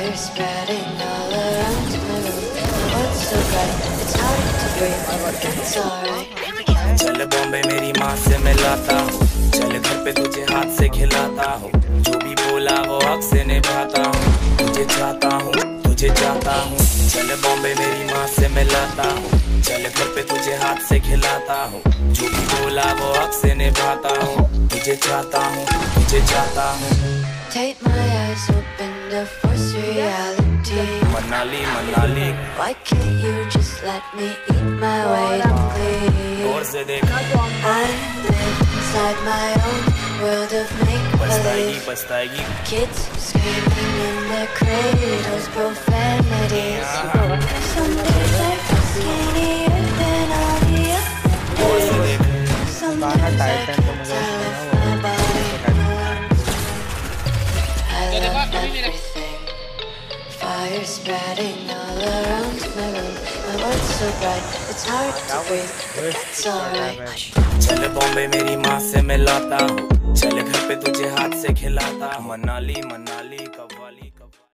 Fire spreading all around my room. World's so bright, it's hard to breathe, alright. चल बॉम्बे मेरी माँ से मिलाता हूँ। चल घर पे तुझे हाथ से खिलाता हूँ। जो भी बोला वो हक से निभाता हूँ। तुझे चाहता हूँ तुझे चाहता हूँ। चल बॉम्बे मेरी माँ से मिलाता हूँ। चल घर पे तुझे हाथ से खिलाता हूँ। जो भी बोला वो हक से निभाता हूँ। तुझे चाहता हूँ तुझे चाहता हूँ। Take my eyes open. to force reality. Manali, Manali. Why can't you just let me eat my way to clean? I live inside my own world of make-believe. Kids screaming in their cradles, profanities. Fire spreading all around my room. My world's so bright, it's hard to breathe, but that's alright. चल बॉम्बे मेरी माँ से मिलाता हूँ चल घर पे तुझे हाथ से खिलाता मनाली मनाली का